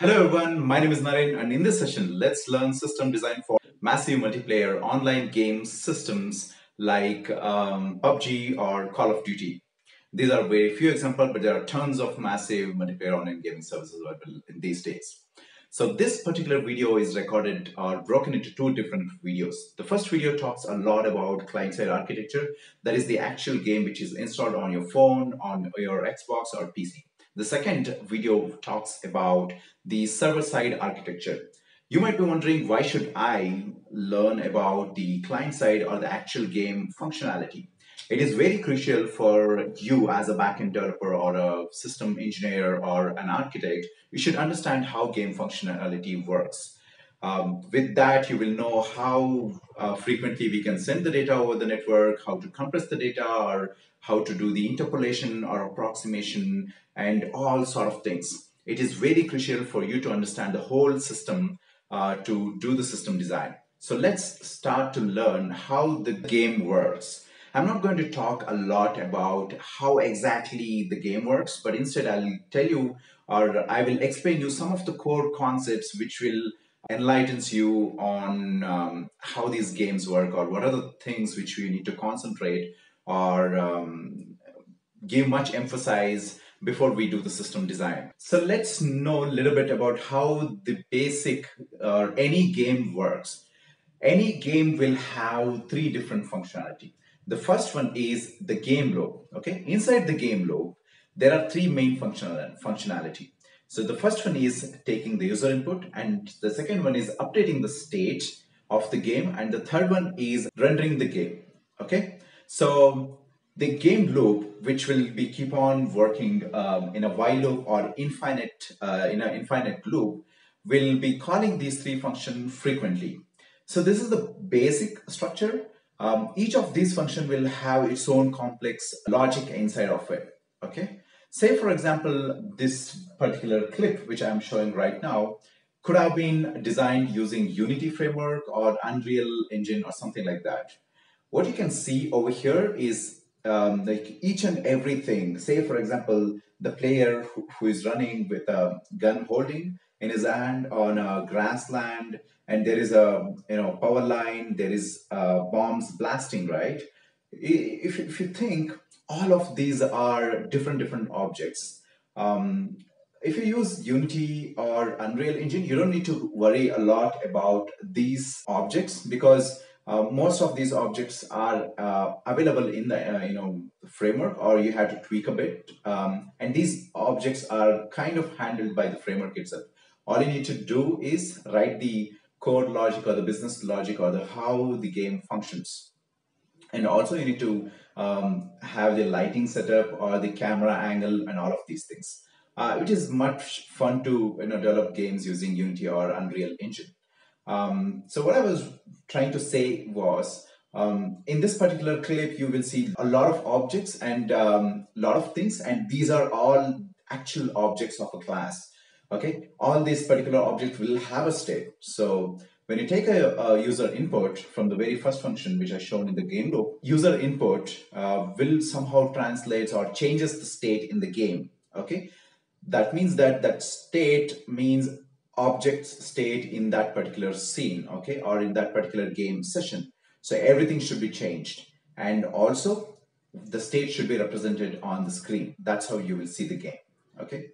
Hello everyone, my name is Naren and in this session, let's learn system design for massive multiplayer online game systems like um, PUBG or Call of Duty. These are very few examples, but there are tons of massive multiplayer online gaming services available in these days. So this particular video is recorded or broken into two different videos. The first video talks a lot about client-side architecture. That is the actual game which is installed on your phone, on your Xbox or PC. The second video talks about the server-side architecture. You might be wondering why should I learn about the client side or the actual game functionality? It is very crucial for you as a backend developer or a system engineer or an architect. You should understand how game functionality works. Um, with that, you will know how uh, frequently we can send the data over the network, how to compress the data, or how to do the interpolation or approximation, and all sort of things. It is very crucial for you to understand the whole system uh, to do the system design. So let's start to learn how the game works. I'm not going to talk a lot about how exactly the game works, but instead I'll tell you or I will explain you some of the core concepts which will enlightens you on um, how these games work or what are the things which we need to concentrate or um, give much emphasis before we do the system design. So let's know a little bit about how the basic or uh, any game works. Any game will have three different functionality. The first one is the game loop. Okay, inside the game loop, there are three main functional functionality. So the first one is taking the user input, and the second one is updating the state of the game, and the third one is rendering the game. Okay, so the game loop, which will be keep on working um, in a while loop or infinite uh, in an infinite loop, will be calling these three functions frequently. So this is the basic structure um, each of these functions will have its own complex logic inside of it. Okay. Say, for example, this particular clip, which I'm showing right now, could have been designed using Unity framework or Unreal Engine or something like that. What you can see over here is um, like each and everything. Say, for example, the player who, who is running with a gun holding in his hand on a grassland and there is a you know power line there is uh, bombs blasting right if, if you think all of these are different different objects um, if you use unity or unreal engine you don't need to worry a lot about these objects because uh, most of these objects are uh, available in the uh, you know framework or you have to tweak a bit um, and these objects are kind of handled by the framework itself all you need to do is write the code logic or the business logic or the how the game functions. And also you need to um, have the lighting setup or the camera angle and all of these things. Uh, it is much fun to you know, develop games using Unity or Unreal Engine. Um, so what I was trying to say was, um, in this particular clip, you will see a lot of objects and a um, lot of things, and these are all actual objects of a class okay all these particular objects will have a state so when you take a, a, user input from the very first function which I shown in the game loop, user input uh, will somehow translates or changes the state in the game. Okay, that means that that state means object's state in that particular scene. Okay, or in that particular game session. So everything should be changed, and also the state should be represented on the screen. That's how you will see the game. Okay.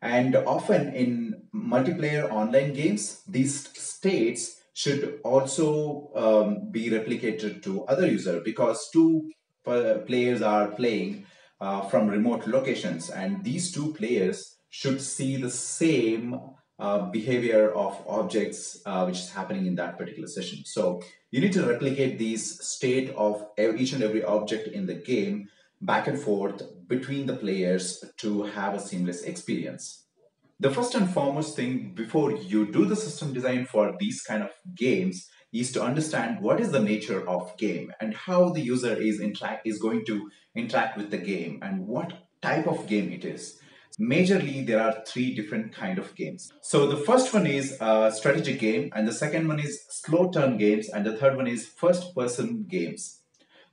And often in multiplayer online games, these states should also um, be replicated to other user because two players are playing uh, from remote locations and these two players should see the same uh, behavior of objects uh, which is happening in that particular session. So you need to replicate these state of each and every object in the game back and forth between the players to have a seamless experience. The first and foremost thing before you do the system design for these kind of games is to understand what is the nature of game and how the user is interact is going to interact with the game and what type of game it is. Majorly, there are three different kind of games. So the first one is a strategic game, and the second one is slow turn games, and the third one is first person games.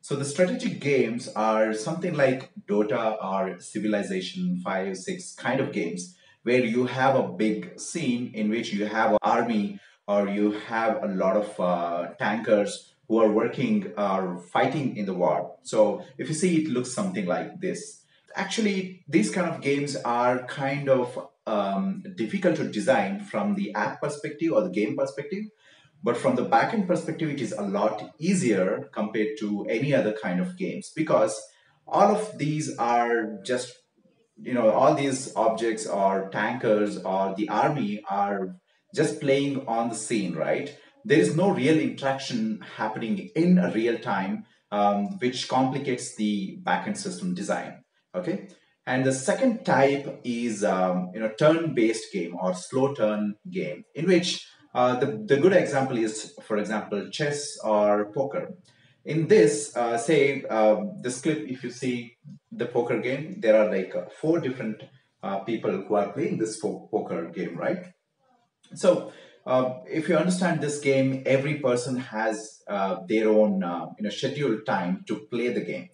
So the strategic games are something like Dota or Civilization 5, 6 kind of games where you have a big scene in which you have an army or you have a lot of uh, tankers who are working or fighting in the war. So if you see, it looks something like this. Actually, these kind of games are kind of um, difficult to design from the app perspective or the game perspective. But from the backend perspective, it is a lot easier compared to any other kind of games because all of these are just, you know, all these objects or tankers or the army are just playing on the scene, right? There is no real interaction happening in real time, um, which complicates the backend system design. Okay. And the second type is um, you know turn-based game or slow turn game, in which uh, the, the good example is, for example, chess or poker. In this, uh, say uh, this clip, if you see the poker game, there are like uh, four different uh, people who are playing this poker game, right? So uh, if you understand this game, every person has their own you know scheduled time to play the game.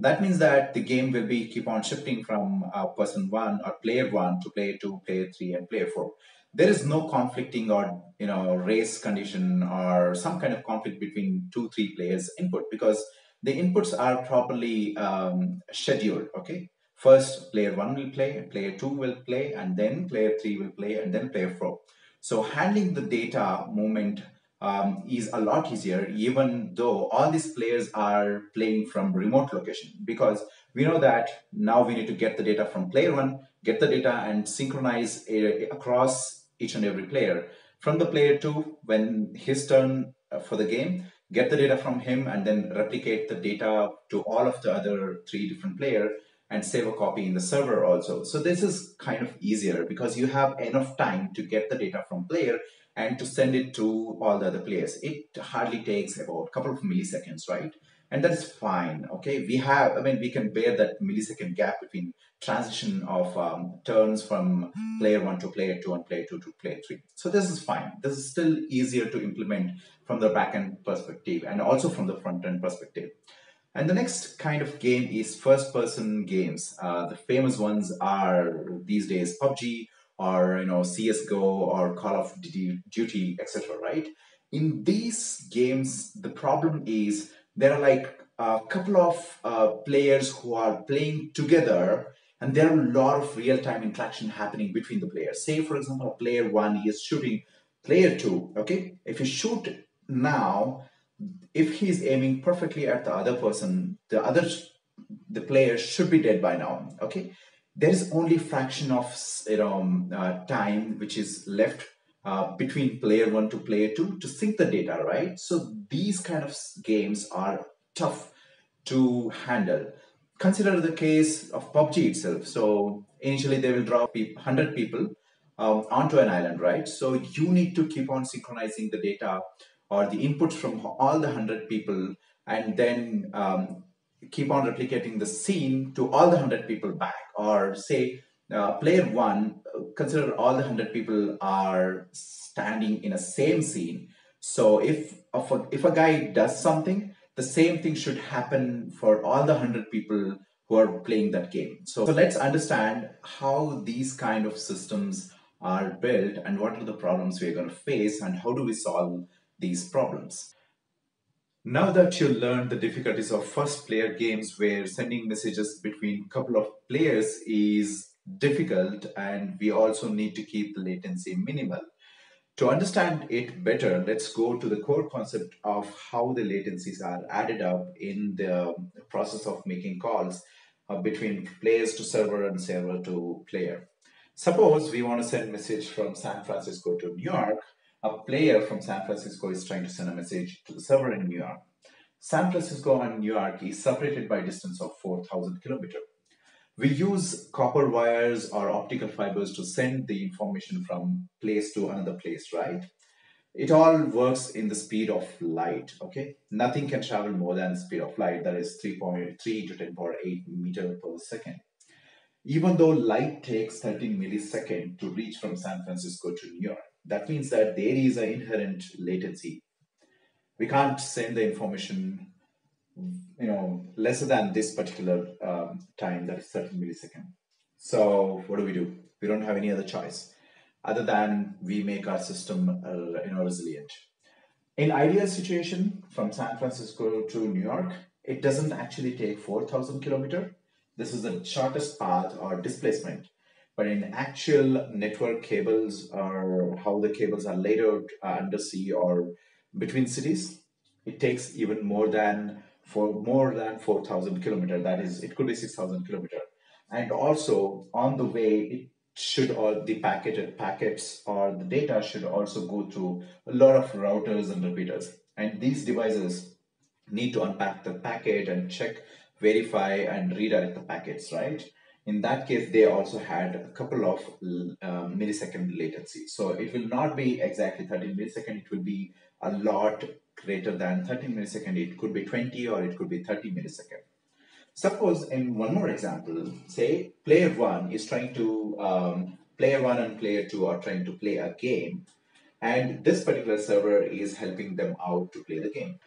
That means that the game will be keep on shifting from uh, person one or player one to player two, player three, and player four. There is no conflicting or you know race condition or some kind of conflict between two three players input because the inputs are properly um, scheduled. Okay, first player one will play, player two will play, and then player three will play, and then player four so handling the data movement um, is a lot easier, even though all these players are playing from remote location because we know that now we need to get the data from player one, get the data and synchronize a, across each and every player. From the player two, when his turn uh, for the game, get the data from him and then replicate the data to all of the other three different players and save a copy in the server also. So this is kind of easier because you have enough time to get the data from player and to send it to all the other players. It hardly takes about a couple of milliseconds, right? And that is fine, okay? We have, I mean, we can bear that millisecond gap between transition of um, turns from player one to player two and player two to player three. So this is fine. This is still easier to implement from the backend perspective and also from the front end perspective. And the next kind of game is first person games. Uh, the famous ones are these days PUBG or you know CS:GO or Call of Duty, etc. Right? In these games, the problem is there are like a couple of uh, players who are playing together, and there are a lot of real-time interaction happening between the players. Say, for example, player one is shooting player two. Okay, if you shoot now, if he's aiming perfectly at the other person, the other the player should be dead by now. Okay, there is only fraction of you know uh, time which is left uh, between player one to player two to sync the data, right? So these kind of games are tough to handle. Consider the case of PUBG itself. So initially they will drop 100 people um, onto an island, right? So you need to keep on synchronizing the data or the inputs from all the 100 people and then um, keep on replicating the scene to all the 100 people back. Or say uh, player one consider all the 100 people are standing in a same scene. So if if a, if a guy does something the same thing should happen for all the 100 people who are playing that game. So, so let's understand how these kind of systems are built and what are the problems we're going to face and how do we solve these problems. Now that you learned the difficulties of first player games where sending messages between a couple of players is difficult and we also need to keep the latency minimal. To understand it better, let's go to the core concept of how the latencies are added up in the process of making calls uh, between players to server and server to player. Suppose we want to send message from San Francisco to New York a player from San Francisco is trying to send a message to the server in New York. San Francisco and New York is separated by a distance of 4,000 kilometers. We use copper wires or optical fibers to send the information from place to another place, right? It all works in the speed of light, okay? Nothing can travel more than the speed of light, that is 3.3 to 10 power 8 meter per second. Even though light takes 13 milliseconds to reach from San Francisco to New York, that means that there is an inherent latency. We can't send the information, you know, lesser than this particular um, time, that is 30 milliseconds. So what do we do? We don't have any other choice other than we make our system uh, you know resilient. In ideal situation from San Francisco to New York, it doesn't actually take 4,000 kilometer. This is the shortest path or displacement. But in actual network cables or how the cables are laid out uh, undersea or between cities, it takes even more than for more than 4,000 kilometer. That is, it could be 6,000 kilometer. And also on the way, it should all the packet packets or the data should also go through a lot of routers and repeaters. And these devices need to unpack the packet and check, verify, and redirect the packets, right? In that case, they also had a couple of uh, millisecond latency. So it will not be exactly 13 millisecond, it will be a lot greater than 13 millisecond. It could be 20 or it could be 30 millisecond. Suppose in one more example, say player one is trying to, um, player one and player two are trying to play a game and this particular server is helping them out to play the game.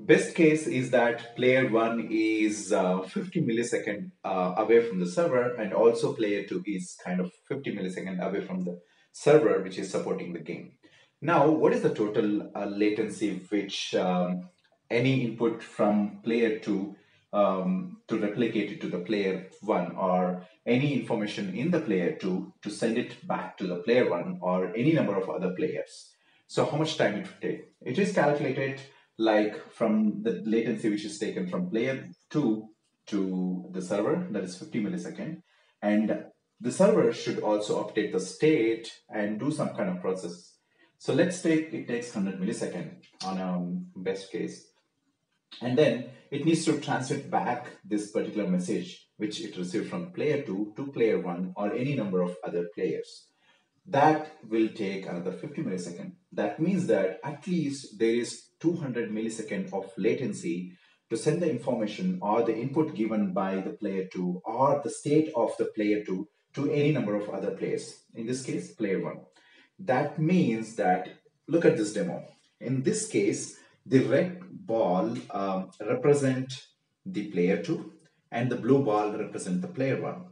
Best case is that player one is uh, 50 millisecond uh, away from the server and also player two is kind of 50 millisecond away from the server which is supporting the game. Now, what is the total uh, latency which um, any input from player 2 um, to replicate it to the player 1 or any information in the player 2 to send it back to the player 1 or any number of other players. So how much time it would take? It is calculated like from the latency which is taken from player 2 to the server, that is 50 millisecond. And the server should also update the state and do some kind of process so let's take it takes 100 millisecond on a um, best case. And then it needs to transmit back this particular message which it received from player 2 to player 1 or any number of other players. That will take another 50 millisecond. That means that at least there is 200 millisecond of latency to send the information or the input given by the player 2 or the state of the player 2 to any number of other players. In this case, player 1. That means that, look at this demo. In this case, the red ball um, represent the player 2 and the blue ball represent the player 1.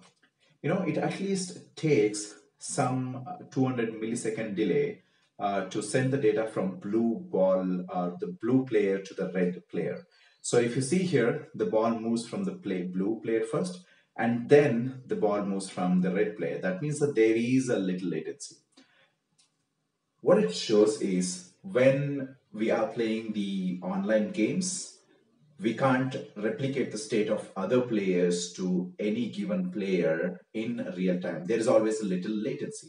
You know, it at least takes some uh, 200 millisecond delay uh, to send the data from blue ball, uh, the blue player to the red player. So if you see here, the ball moves from the play blue player first, and then the ball moves from the red player. That means that there is a little latency. What it shows is when we are playing the online games, we can't replicate the state of other players to any given player in real time. There is always a little latency.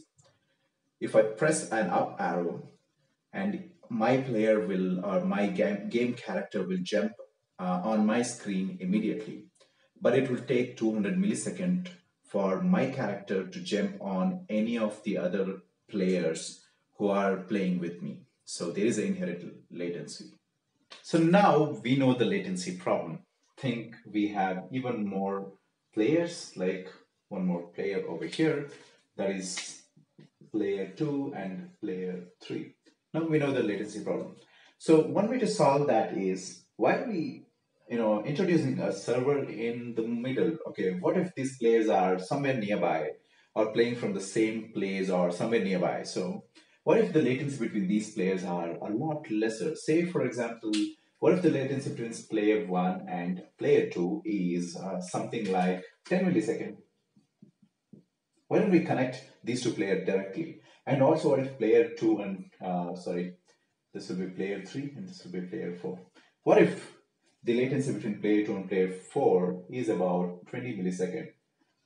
If I press an up arrow and my player will or my game, game character will jump uh, on my screen immediately, but it will take 200 milliseconds for my character to jump on any of the other players who are playing with me. So there is an inherent latency. So now we know the latency problem. Think we have even more players, like one more player over here, that is player 2 and player 3. Now we know the latency problem. So one way to solve that is why are we you know introducing a server in the middle okay what if these players are somewhere nearby or playing from the same place or somewhere nearby so what if the latency between these players are a lot lesser? Say, for example, what if the latency between player 1 and player 2 is uh, something like 10 millisecond? Why don't we connect these two players directly? And also, what if player 2 and, uh, sorry, this will be player 3 and this will be player 4. What if the latency between player 2 and player 4 is about 20 millisecond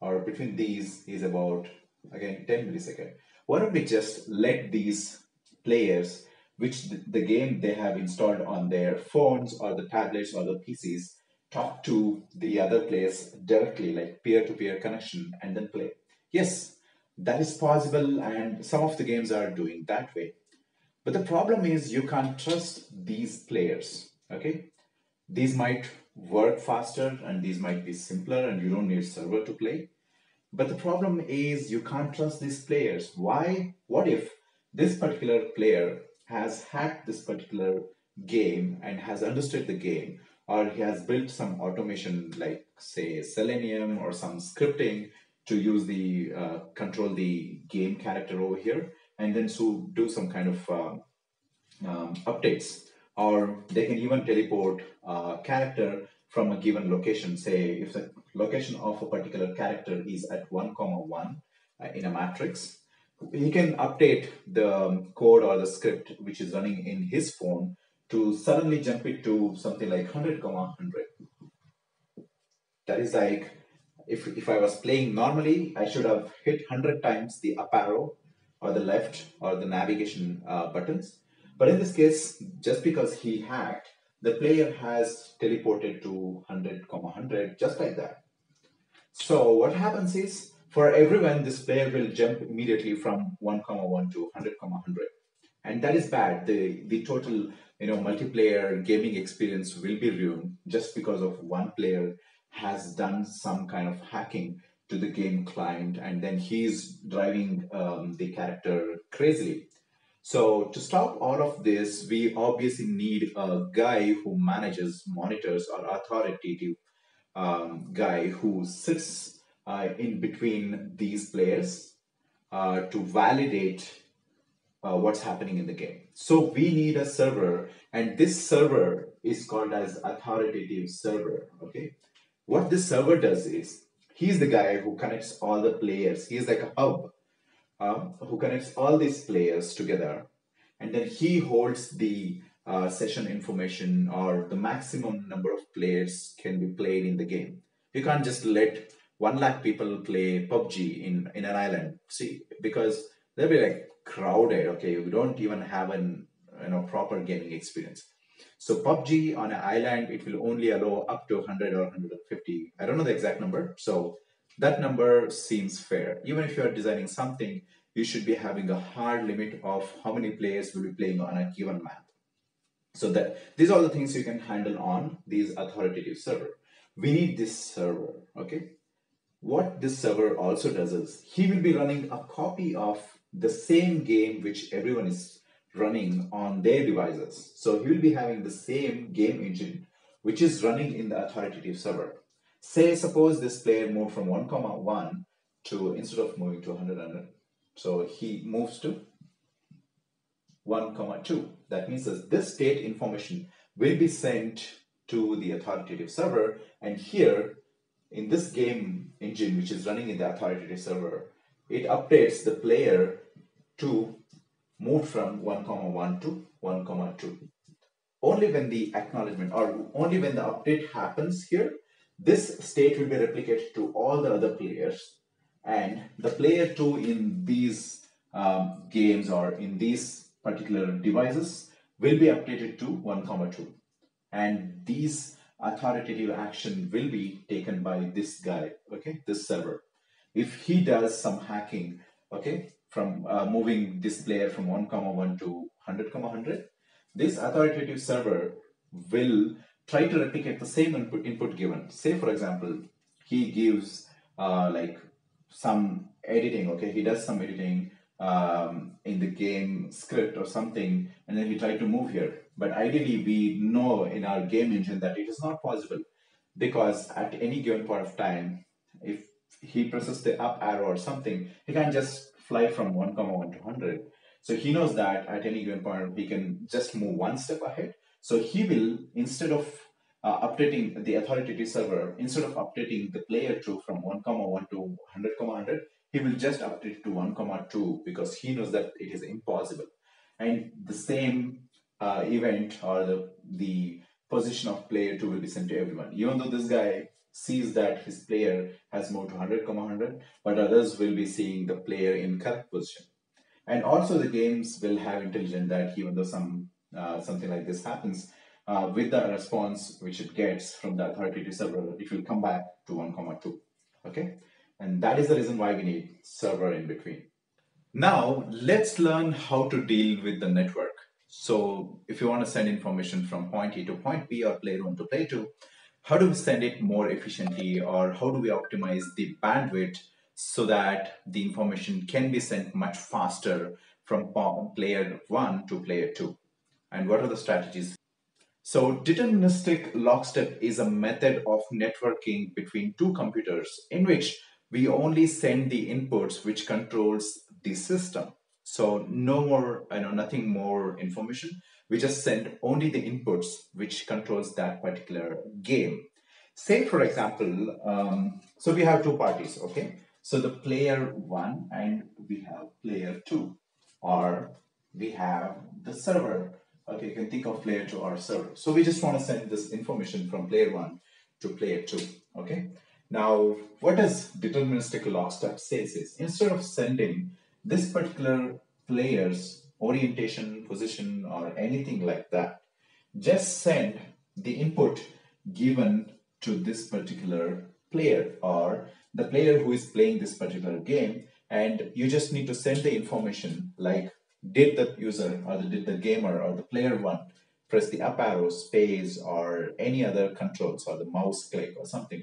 or between these is about, again, 10 millisecond? Why don't we just let these players, which the, game they have installed on their phones or the tablets or the PCs, talk to the other players directly, like peer-to-peer connection, and then play. Yes, that is possible, and some of the games are doing that way. But the problem is you can't trust these players. Okay, these might work faster, and these might be simpler, and you don't need server to play. But the problem is you can't trust these players. Why? What if this particular player has hacked this particular game and has understood the game, or he has built some automation like, say, Selenium or some scripting to use the uh, control the game character over here and then so do some kind of uh, um, updates or they can even teleport a character from a given location say if the location of a particular character is at 1 comma 1 uh, in a matrix he can update the um, code or the script which is running in his phone to suddenly jump it to something like 100 comma 100 that is like if, if I was playing normally, I should have hit 100 times the up arrow or the left or the navigation uh, buttons. But in this case, just because he hacked, the player has teleported to 100, comma 100, just like that. So what happens is, for everyone, this player will jump immediately from 1, comma 1 to 100, comma 100. And that is bad. The, the total you know, multiplayer gaming experience will be ruined just because of one player has done some kind of hacking to the game client and then he's driving um, the character crazily. So to stop all of this, we obviously need a guy who manages, monitors, or authoritative um, guy who sits uh, in between these players uh, to validate uh, what's happening in the game. So we need a server, and this server is called as authoritative server. Okay, what this server does is he's the guy who connects all the players. He's like a hub um, who connects all these players together, and then he holds the uh, session information or the maximum number of players can be played in the game. You can't just let one lakh people play PUBG in, in an island. See, because they'll be like crowded. Okay, you don't even have an you know proper gaming experience. So PUBG on an island, it will only allow up to 100 or 150. I don't know the exact number. So that number seems fair. Even if you are designing something, you should be having a hard limit of how many players will be playing on a given map. So that these are the things you can handle on these authoritative server. We need this server, okay? What this server also does is he will be running a copy of the same game which everyone is running on their devices. So he will be having the same game engine which is running in the authoritative server. Say suppose this player moved from 1 comma 1 to instead of moving to 100, 100 so he moves to 1 comma 2. That means that this state information will be sent to the authoritative server and here in this game engine which is running in the authoritative server it updates the player to moved from 1 comma 1 to 1 comma 2 only when the acknowledgement or only when the update happens here this state will be replicated to all the other players and the player 2 in these um, games or in these particular devices will be updated to 1 comma 2 and these authoritative action will be taken by this guy okay this server. If he does some hacking okay from uh, moving this player from 1 comma 1 to 100 comma 100 this authoritative server will try to replicate the same input, input given. Say for example he gives uh, like some editing okay he does some editing um, in the game script or something and then he tried to move here. But ideally we know in our game engine that it is not possible because at any given point of time if he presses the up arrow or something he can just fly from 1 comma 1 to 100 so he knows that at any given point he can just move one step ahead. So he will instead of uh, updating the authoritative server instead of updating the player 2 from 1 comma 1 to 100 comma 100 he will just update it to 1 comma 2 because he knows that it is impossible. And the same uh, event or the the position of player 2 will be sent to everyone. Even though this guy sees that his player has moved to 100 comma 100 but others will be seeing the player in correct position. And also the games will have intelligence that even though some uh, something like this happens uh, with the response which it gets from the authoritative server it will come back to 1 comma 2 okay and that is the reason why we need server in between. Now let's learn how to deal with the network. So if you want to send information from point A to point B or player 1 to player 2 how do we send it more efficiently or how do we optimize the bandwidth so that the information can be sent much faster from player 1 to player 2 and what are the strategies? So deterministic lockstep is a method of networking between two computers in which we only send the inputs which controls the system. So no more, you know, nothing more information. We just send only the inputs which controls that particular game. Say, for example, um, so we have two parties, okay? So the player one and we have player two, or we have the server. Okay, you can think of player two or server. So we just want to send this information from player one to player two, okay? Now, what does deterministic lockstep says is instead of sending this particular player's orientation, position, or anything like that, just send the input given to this particular player or the player who is playing this particular game and you just need to send the information like did the user or the, did the gamer or the player one press the up arrow space or any other controls or the mouse click or something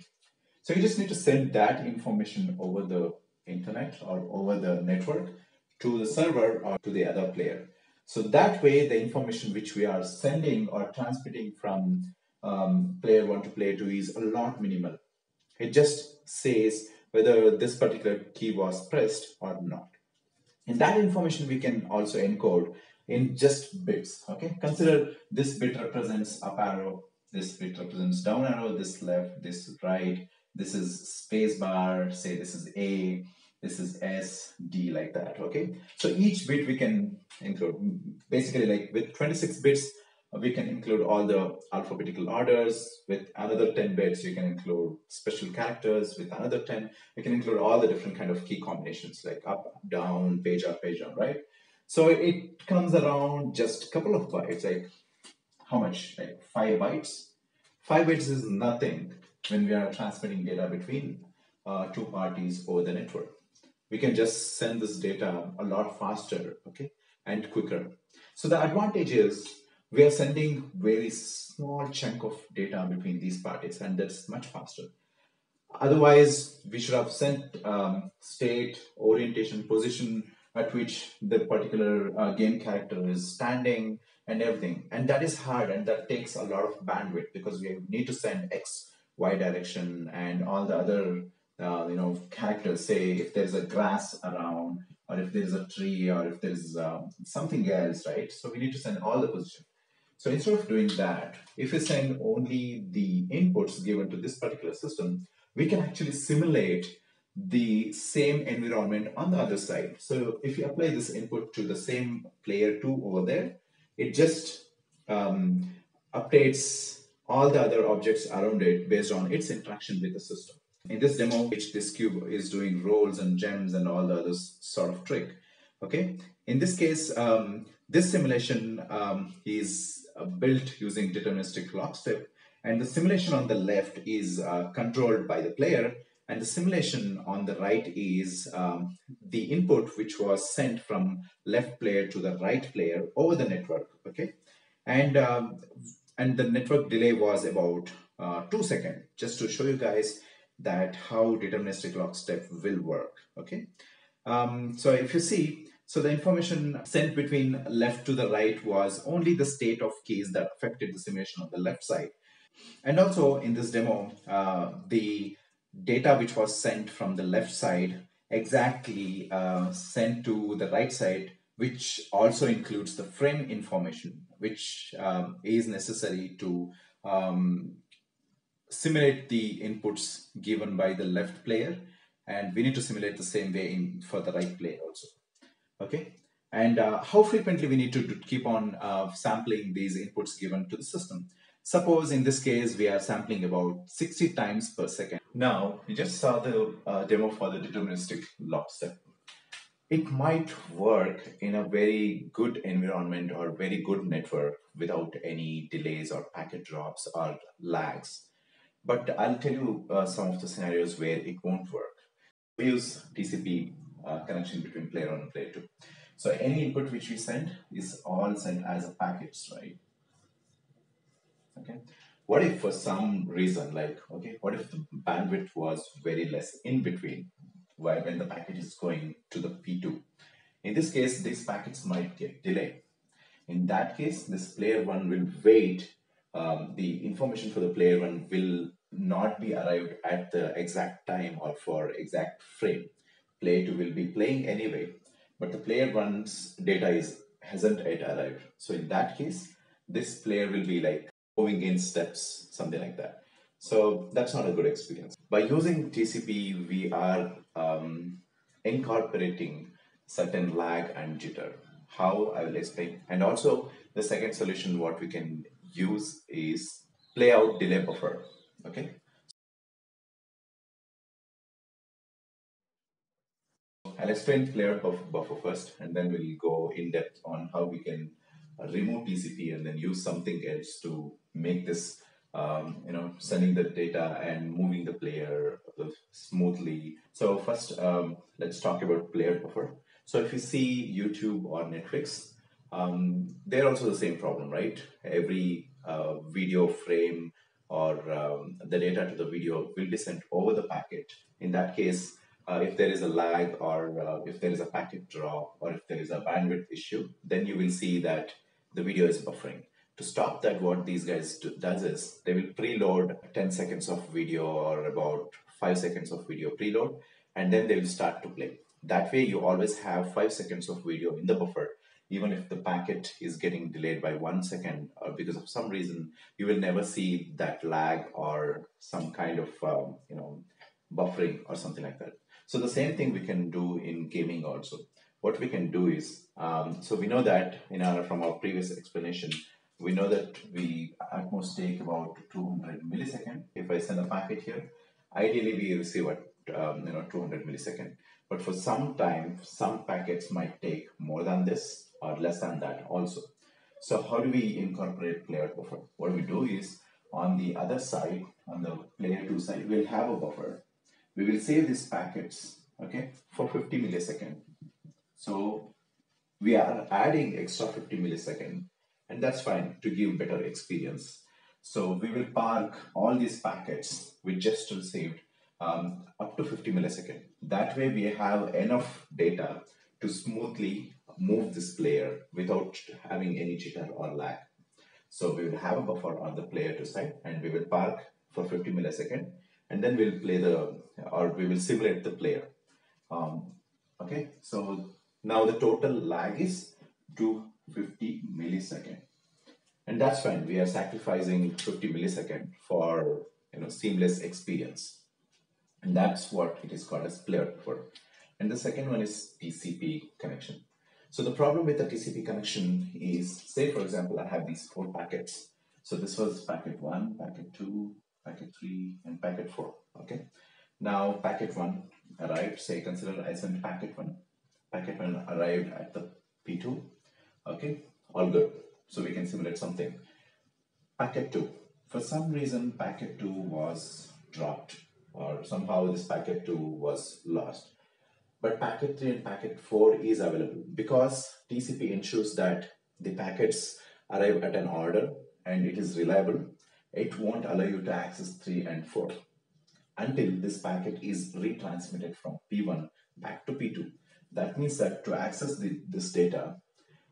so you just need to send that information over the internet or over the network to the server or to the other player so that way the information which we are sending or transmitting from um, player 1 to player 2 is a lot minimal it just says whether this particular key was pressed or not. And that information we can also encode in just bits. Okay, consider this bit represents up arrow, this bit represents down arrow, this left, this right, this is space bar, say this is A, this is S, D like that. Okay, so each bit we can include basically like with 26 bits we can include all the alphabetical orders. With another 10 bits you can include special characters. With another 10 you can include all the different kind of key combinations like up down page up page down right? So it comes around just a couple of bytes like how much? Like five bytes? Five bytes is nothing when we are transmitting data between uh, two parties over the network. We can just send this data a lot faster okay and quicker. So the advantage is we are sending very small chunk of data between these parties and that's much faster. Otherwise we should have sent um, state orientation position at which the particular uh, game character is standing and everything. And that is hard and that takes a lot of bandwidth because we need to send x y direction and all the other uh, you know characters say if there's a grass around or if there's a tree or if there's um, something else right so we need to send all the position so instead of doing that, if we send only the inputs given to this particular system, we can actually simulate the same environment on the other side. So if you apply this input to the same player two over there, it just um, updates all the other objects around it based on its interaction with the system. In this demo, which this cube is doing rolls and gems and all the other sort of trick. Okay. In this case, um, this simulation um, is uh, built using deterministic lockstep. And the simulation on the left is uh, controlled by the player. And the simulation on the right is um, the input which was sent from left player to the right player over the network. Okay. And, um, and the network delay was about uh, two seconds, just to show you guys that how deterministic lockstep will work. Okay. Um, so if you see, so the information sent between left to the right was only the state of keys that affected the simulation on the left side. And also in this demo, uh, the data which was sent from the left side exactly uh, sent to the right side, which also includes the frame information, which um, is necessary to um, simulate the inputs given by the left player. And we need to simulate the same way in for the right player also okay? And uh, how frequently we need to keep on uh, sampling these inputs given to the system. Suppose in this case, we are sampling about 60 times per second. Now, you just saw the uh, demo for the deterministic lockstep. It might work in a very good environment or very good network without any delays or packet drops or lags. But I'll tell you uh, some of the scenarios where it won't work. We use TCP uh, connection between player 1 and player 2. So any input which we send is all sent as a packets, right? Okay. What if for some reason, like, okay, what if the bandwidth was very less in between when the packet is going to the P2? In this case, these packets might get delayed. In that case, this player one will wait. Um, the information for the player one will not be arrived at the exact time or for exact frame. Player 2 will be playing anyway, but the player 1's data is hasn't yet arrived. So in that case, this player will be like moving in steps, something like that. So that's not a good experience. By using TCP, we are um, incorporating certain lag and jitter. How I will explain. And also the second solution, what we can use is play out delay buffer. Okay. I'll explain play out buffer first, and then we'll go in depth on how we can remove TCP and then use something else to make this um, you know, sending the data and moving the player smoothly. So first, um, let's talk about player buffer. So if you see YouTube or Netflix, um, they're also the same problem, right? Every uh, video frame or um, the data to the video will be sent over the packet. In that case, uh, if there is a lag or uh, if there is a packet drop or if there is a bandwidth issue, then you will see that the video is buffering to stop that, what these guys do, does is they will preload 10 seconds of video or about 5 seconds of video preload and then they will start to play. That way you always have 5 seconds of video in the buffer even if the packet is getting delayed by 1 second or because of some reason you will never see that lag or some kind of um, you know buffering or something like that. So the same thing we can do in gaming also. What we can do is, um, so we know that in our from our previous explanation, we know that we at most take about 200 millisecond. If I send a packet here, ideally we receive at um, you know 200 millisecond. But for some time, some packets might take more than this or less than that also. So how do we incorporate player buffer? What we do is on the other side, on the player 2 side, we'll have a buffer. We will save these packets, okay, for 50 millisecond. So we are adding extra 50 millisecond and that's fine to give better experience. So we will park all these packets we just received um, up to 50 millisecond. That way we have enough data to smoothly move this player without having any jitter or lag. So we will have a buffer on the player to side and we will park for 50 millisecond and then we'll play the or we will simulate the player. Um, okay, so now the total lag is 250 millisecond. And that's fine. We are sacrificing 50 millisecond for you know seamless experience. And that's what it is called as player buffer and the second one is tcp connection. So the problem with the tcp connection is say for example i have these four packets. So this was packet one packet two packet three and packet four okay? Now packet one arrived. Say consider i sent packet one. Packet one arrived at the p2 okay all good so we can simulate something. Packet 2. For some reason, packet 2 was dropped or somehow this packet 2 was lost. But packet 3 and packet 4 is available because TCP ensures that the packets arrive at an order and it is reliable. It won't allow you to access 3 and 4 until this packet is retransmitted from P1 back to P2. That means that to access the, this data,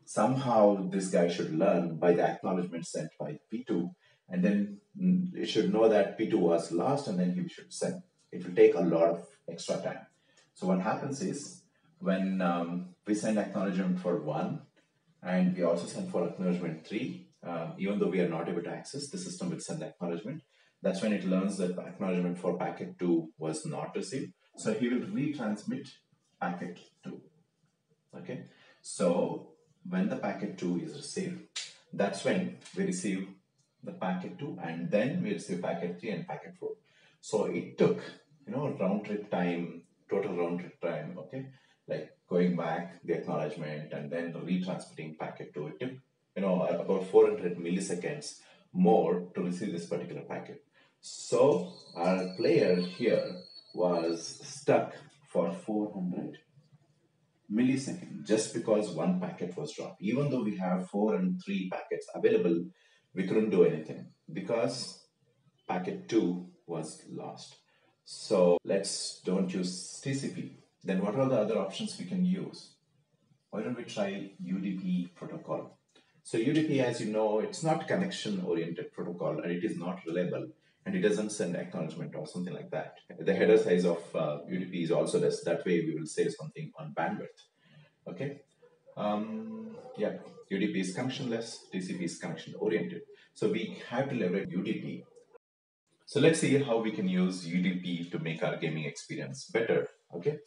somehow this guy should learn by the acknowledgement sent by P2 and then mm, it should know that P2 was lost and then he should send. It will take a lot of extra time. So what happens is when um, we send acknowledgement for one and we also send for acknowledgement three, uh, even though we are not able to access, the system will send acknowledgement. That's when it learns that acknowledgement for packet two was not received. So he will retransmit packet two. Okay. So when the packet 2 is received, that's when we receive the packet 2 and then we receive packet 3 and packet 4. So it took, you know, round trip time, total round trip time, okay, like going back, the acknowledgement and then retransmitting packet 2. It took, you know, about 400 milliseconds more to receive this particular packet. So our player here was stuck for 400 millisecond just because one packet was dropped. Even though we have four and three packets available, we couldn't do anything because packet two was lost. So let's don't use TCP. Then what are the other options we can use? Why don't we try UDP protocol? So UDP, as you know, it's not connection oriented protocol and it is not reliable and it doesn't send acknowledgement or something like that. The header size of uh, UDP is also less. That way we will save something on bandwidth. Okay. Um, yeah, UDP is connectionless, TCP is connection oriented. So we have to leverage UDP. So let's see how we can use UDP to make our gaming experience better. Okay.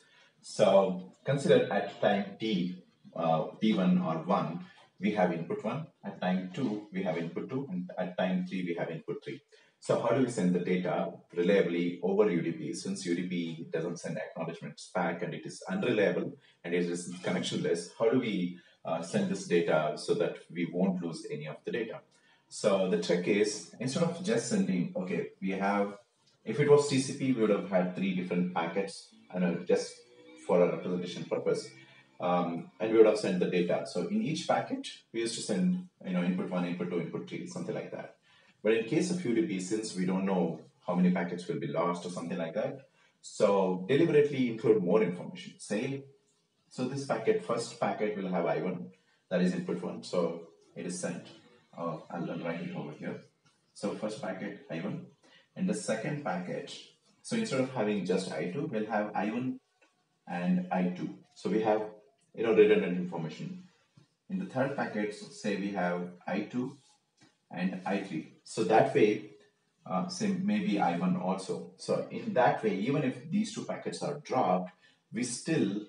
So consider at time t, uh, t1 or 1, we have input 1. At time 2, we have input 2. And at time 3, we have input 3. So how do we send the data reliably over UDP? Since UDP doesn't send acknowledgements back and it is unreliable and it is connectionless, how do we uh, send this data so that we won't lose any of the data? So the trick is instead of just sending, okay, we have, if it was TCP, we would have had three different packets and just for a representation purpose. Um, and we would have sent the data. So in each packet, we used to send, you know, input one, input two, input three, something like that. But in case of UDP, since we don't know how many packets will be lost or something like that, so deliberately include more information. Say, so this packet, first packet will have I1, that is input one, so it is sent. Oh, I'll write it over here. So first packet I1, and the second packet, so instead of having just I2, we'll have I1 and I2. So we have, you know, redundant information. In the third packet, say we have I2 and I3. So that way, uh, say maybe I1 also. So in that way, even if these two packets are dropped, we still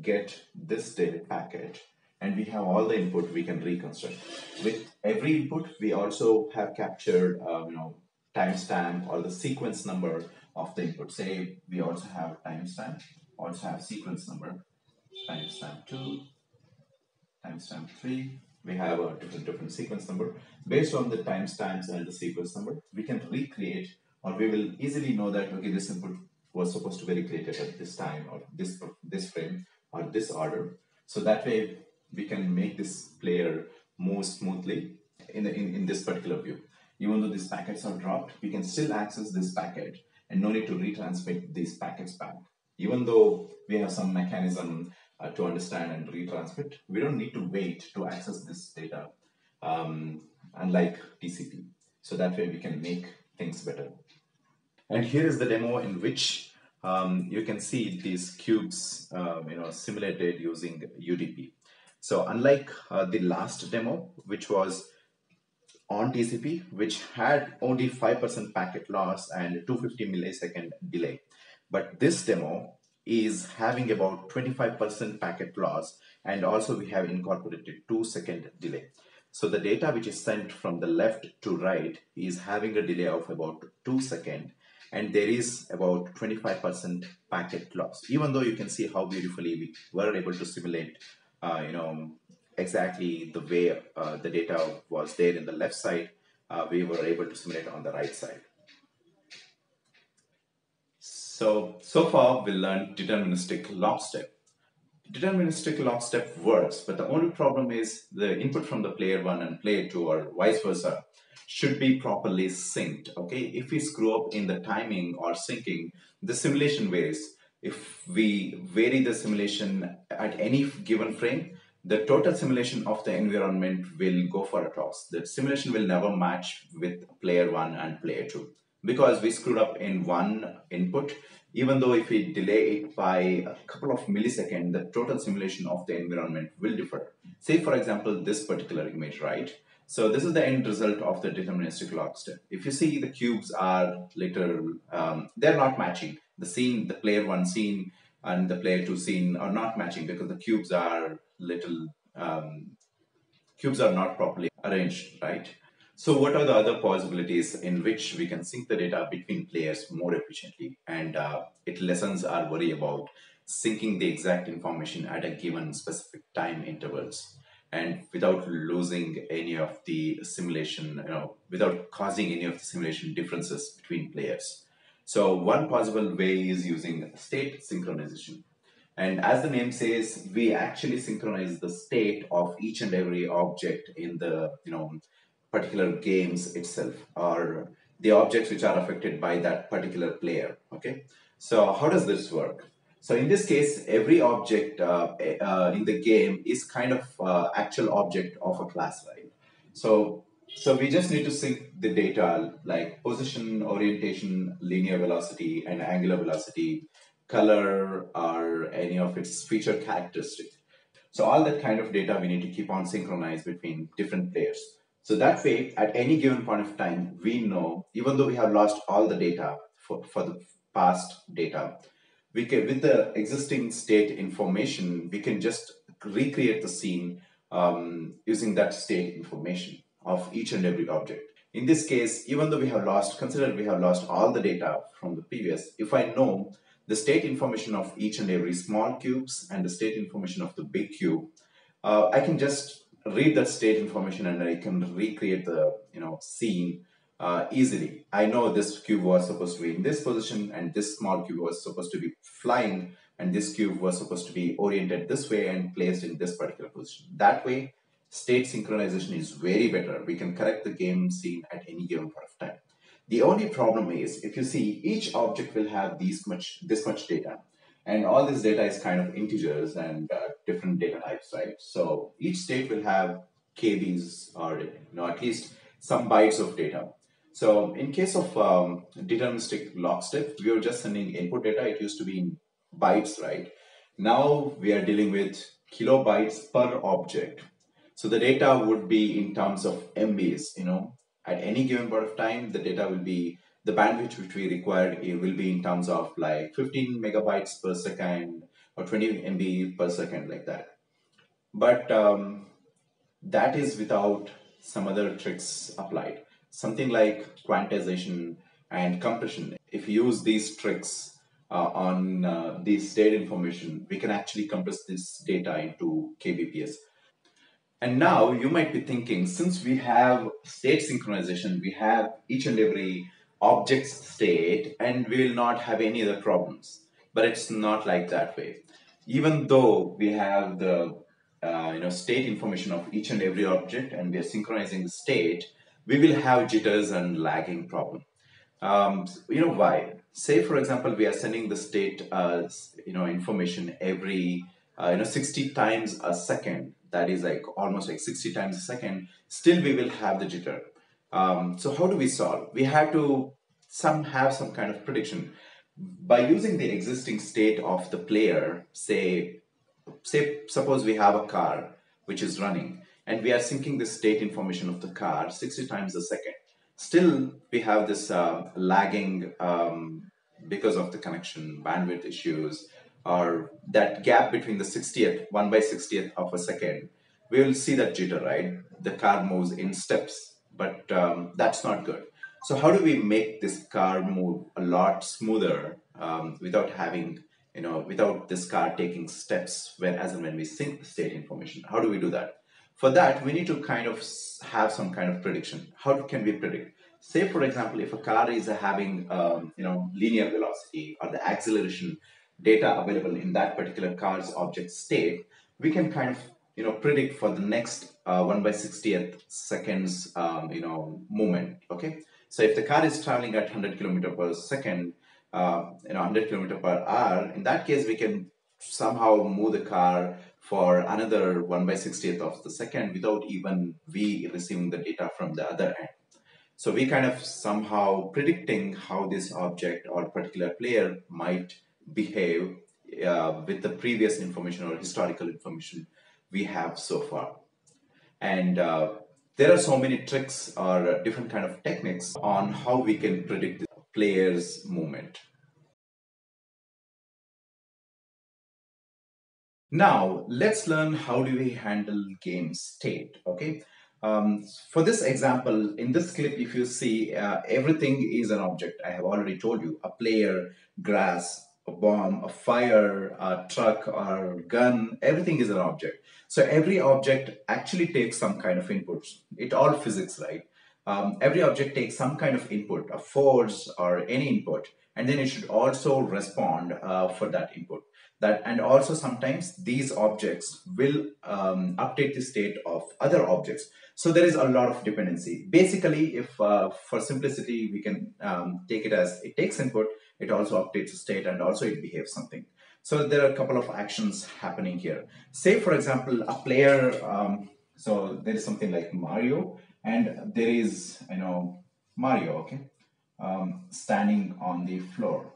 get this data packet and we have all the input we can reconstruct. With every input, we also have captured, uh, you know, timestamp or the sequence number of the input. Say we also have timestamp, also have sequence number, timestamp 2, timestamp 3, we have a different different sequence number. Based on the timestamps and the sequence number, we can recreate or we will easily know that okay, this input was supposed to be recreated at this time or this this frame or this order. So that way we can make this player move smoothly in, the, in, in this particular view. Even though these packets are dropped, we can still access this packet and no need to retransmit these packets back. Even though we have some mechanism uh, to understand and retransmit. We don't need to wait to access this data, um, unlike TCP. So that way we can make things better. And here is the demo in which um, you can see these cubes um, you know, simulated using UDP. So unlike uh, the last demo, which was on TCP, which had only 5% packet loss and 250 millisecond delay. But this demo is having about 25% packet loss and also we have incorporated 2 second delay. So the data which is sent from the left to right is having a delay of about 2 second and there is about 25% packet loss. Even though you can see how beautifully we were able to simulate, uh, you know, exactly the way uh, the data was there in the left side, uh, we were able to simulate on the right side. So, so far we learned deterministic lockstep. Deterministic lockstep works, but the only problem is the input from the player 1 and player 2 or vice versa should be properly synced. Okay, if we screw up in the timing or syncing, the simulation varies. If we vary the simulation at any given frame, the total simulation of the environment will go for a toss. The simulation will never match with player 1 and player 2 because we screwed up in one input even though if we delay it by a couple of milliseconds the total simulation of the environment will differ. Say for example this particular image right? So this is the end result of the deterministic lockstep if you see the cubes are little um, they're not matching. The scene the player one scene and the player two scene are not matching because the cubes are little um, cubes are not properly arranged right so what are the other possibilities in which we can sync the data between players more efficiently? And uh, it lessens our worry about syncing the exact information at a given specific time intervals and without losing any of the simulation, you know, without causing any of the simulation differences between players. So one possible way is using state synchronization. And as the name says, we actually synchronize the state of each and every object in the, you know, particular games itself or the objects which are affected by that particular player okay so how does this work so in this case every object uh, uh, in the game is kind of uh, actual object of a class right so So we just need to sync the data like position, orientation, linear velocity, and angular velocity, color, or any of its feature characteristics. So all that kind of data we need to keep on synchronized between different players. So that way, at any given point of time, we know, even though we have lost all the data for, for the past data, we can, with the existing state information, we can just recreate the scene um, using that state information of each and every object. In this case, even though we have lost, consider we have lost all the data from the previous, if I know the state information of each and every small cubes and the state information of the big cube, uh, I can just read that state information and I can recreate the you know scene uh, easily. I know this cube was supposed to be in this position and this small cube was supposed to be flying and this cube was supposed to be oriented this way and placed in this particular position. That way, state synchronization is very better. We can correct the game scene at any given point of time. The only problem is if you see each object will have these much this much data and all this data is kind of integers and uh, different data types, right? So each state will have KBs or you know at least some bytes of data. So in case of um, deterministic lockstep, we were just sending input data. It used to be in bytes, right? Now we are dealing with kilobytes per object. So the data would be in terms of MBs, you know, at any given point of time, the data will be, the bandwidth which we require it will be in terms of like 15 megabytes per second or 20 MB per second like that. But um, that is without some other tricks applied. Something like quantization and compression. If you use these tricks uh, on uh, the state information, we can actually compress this data into kbps. And now you might be thinking, since we have state synchronization, we have each and every object's state, and we will not have any other problems. But it's not like that way. Even though we have the uh, you know state information of each and every object, and we are synchronizing the state, we will have jitters and lagging problem. Um, you know why? Say for example, we are sending the state uh, you know information every uh, you know 60 times a second that is like almost like 60 times a second, still we will have the jitter. Um, so how do we solve? We have to some have some kind of prediction. By using the existing state of the player, say, say suppose we have a car which is running and we are syncing the state information of the car 60 times a second. Still, we have this uh, lagging um, because of the connection, bandwidth issues, or that gap between the 60th, 1 by 60th of a second, we will see that jitter, right? The car moves in steps, but um, that's not good. So how do we make this car move a lot smoother um, without having, you know, without this car taking steps when, as and when we sync the state information? How do we do that? For that, we need to kind of have some kind of prediction. How can we predict? Say, for example, if a car is having, um, you know, linear velocity or the acceleration data available in that particular car's object state, we can kind of you know predict for the next uh, 1 by 60th seconds um, you know movement okay so if the car is traveling at 100 kilometer per second uh, you know 100 kilometer per hour in that case we can somehow move the car for another 1 by 60th of the second without even we receiving the data from the other end so we kind of somehow predicting how this object or particular player might behave uh, with the previous information or historical information we have so far. And uh, there are so many tricks or different kind of techniques on how we can predict the player's movement. Now, let's learn how do we handle game state, okay? Um, for this example, in this clip, if you see, uh, everything is an object. I have already told you, a player, grass, a bomb, a fire, a truck, or gun, everything is an object. So every object actually takes some kind of inputs. It all physics, right? Um, every object takes some kind of input, a force or any input, and then it should also respond uh, for that input. That and also sometimes these objects will um, update the state of other objects. So there is a lot of dependency. Basically, if uh, for simplicity we can um, take it as it takes input, it also updates the state and also it behaves something. So there are a couple of actions happening here. Say, for example, a player, um, so there is something like Mario, and there is you know Mario okay um, standing on the floor.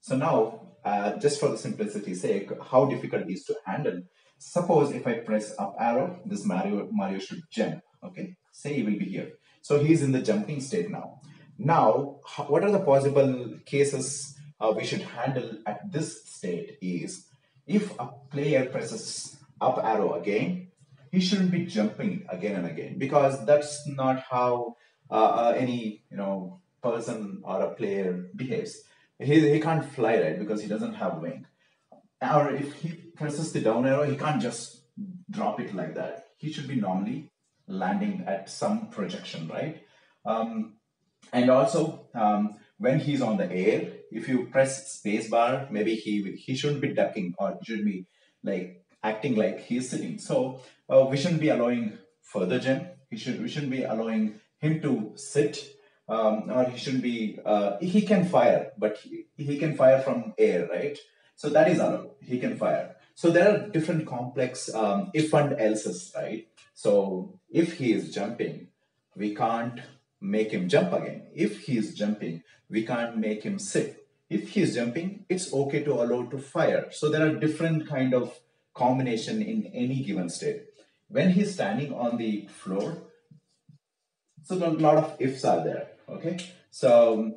So now uh, just for the simplicity's sake how difficult is to handle. Suppose if I press up arrow this Mario Mario should jump okay? Say he will be here. So he's in the jumping state now. Now what are the possible cases uh, we should handle at this state is if a player presses up arrow again he shouldn't be jumping again and again because that's not how uh, uh, any you know person or a player behaves. He, he can't fly right because he doesn't have wing. Or if he presses the down arrow, he can't just drop it like that. He should be normally landing at some projection, right? Um, and also um, when he's on the air, if you press spacebar, maybe he he shouldn't be ducking or should be like acting like he's sitting. So uh, we shouldn't be allowing further jump. He should we shouldn't be allowing him to sit, um, or he shouldn't be. Uh, he can fire, but he, he can fire from air, right? So that is allowed. He can fire. So there are different complex um, if and else's, right? So if he is jumping, we can't make him jump again. If he is jumping, we can't make him sit. If he is jumping, it's okay to allow to fire. So there are different kind of combination in any given state. When he's standing on the floor, so a lot of ifs are there. Okay, so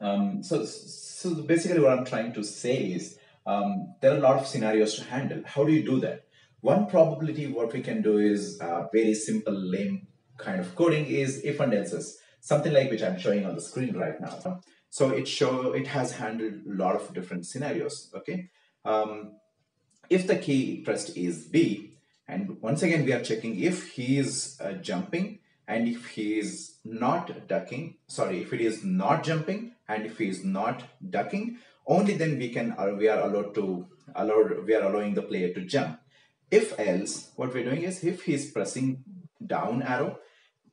um, so so basically what I'm trying to say is um, there are a lot of scenarios to handle. How do you do that? One probability what we can do is uh, very simple, lame kind of coding is if and else's, something like which I'm showing on the screen right now. So it show it has handled a lot of different scenarios. Okay. Um, if the key pressed is B, and once again we are checking if he is uh, jumping and if he is not ducking, sorry, if it is not jumping and if he is not ducking, only then we can uh, we are allowed to allow we are allowing the player to jump. If else, what we're doing is if he is pressing down arrow,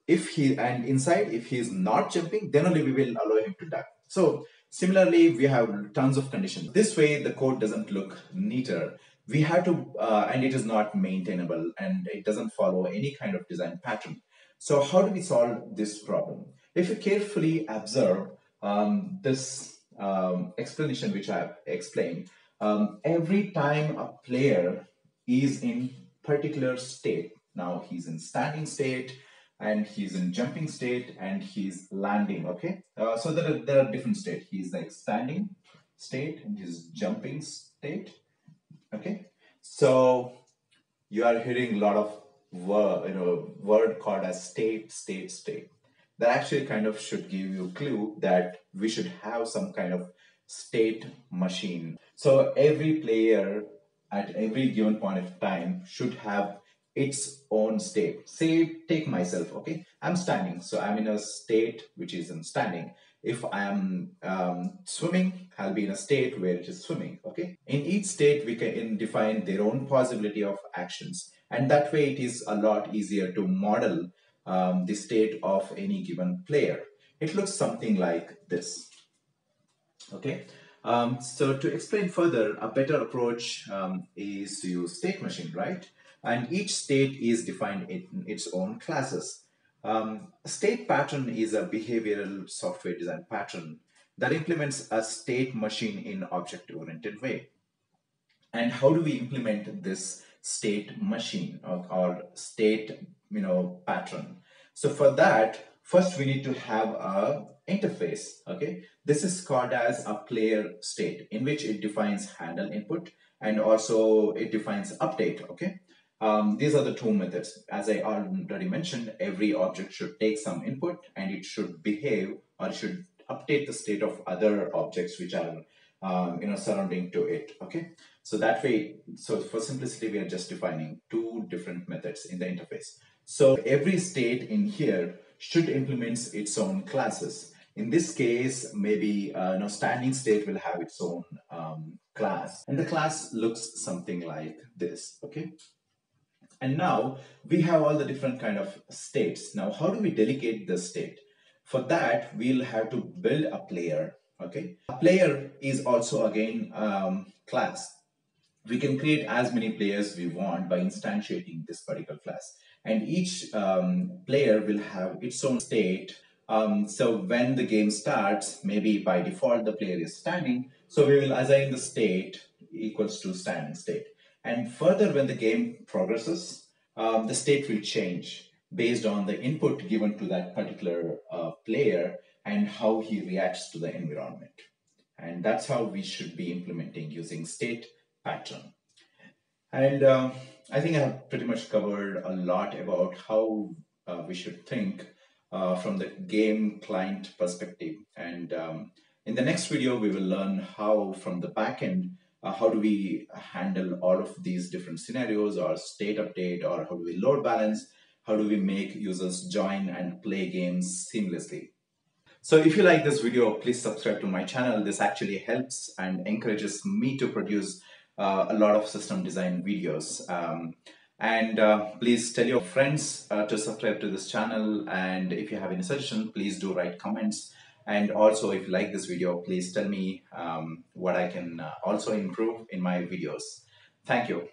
if he and inside if he is not jumping, then only we will allow him to duck. So similarly, we have tons of conditions. This way, the code doesn't look neater we have to, uh, and it is not maintainable and it doesn't follow any kind of design pattern. So how do we solve this problem? If you carefully observe um, this um, explanation which I have explained, um, every time a player is in particular state, now he's in standing state, and he's in jumping state and he's landing okay? Uh, so there are, there are different state. He's like standing state and he's jumping state okay? So you are hearing a lot of word you know word called as state state state. That actually kind of should give you a clue that we should have some kind of state machine. So every player at every given point of time should have its own state say take myself okay i'm standing so i'm in a state which is in standing if I am um, swimming, I'll be in a state where it is swimming. Okay. In each state, we can define their own possibility of actions, and that way it is a lot easier to model um, the state of any given player. It looks something like this. Okay. Um, so to explain further, a better approach um, is to use state machine, right? And each state is defined in its own classes. Um, state pattern is a behavioral software design pattern that implements a state machine in object-oriented way. And how do we implement this state machine or, or state you know pattern? So for that, first we need to have a interface. Okay, this is called as a player state in which it defines handle input and also it defines update. Okay, um, these are the two methods. As I already mentioned, every object should take some input and it should behave or should update the state of other objects which are um, you know surrounding to it. Okay, so that way, so for simplicity, we are just defining two different methods in the interface. So every state in here should implement its own classes. In this case, maybe uh, you know, standing state will have its own um, class, and the class looks something like this. Okay. And now we have all the different kind of states. Now, how do we delegate the state? For that, we'll have to build a player. Okay, a player is also again um, class. we can create as many players we want by instantiating this particular class. And each um, player will have its own state. Um, so when the game starts, maybe by default the player is standing. So we will assign the state equals to standing state. And further, when the game progresses, um, the state will change based on the input given to that particular uh, player and how he reacts to the environment. And that's how we should be implementing using state pattern. And uh, I think I have pretty much covered a lot about how uh, we should think uh, from the game client perspective. And um, in the next video, we will learn how from the backend, uh, how do we handle all of these different scenarios or state update or how do we load balance, how do we make users join and play games seamlessly. So if you like this video, please subscribe to my channel. This actually helps and encourages me to produce uh, a lot of system design videos. Um, and uh, please tell your friends uh, to subscribe to this channel. And if you have any suggestion, please do write comments. And also, if you like this video, please tell me um, what I can uh, also improve in my videos. Thank you.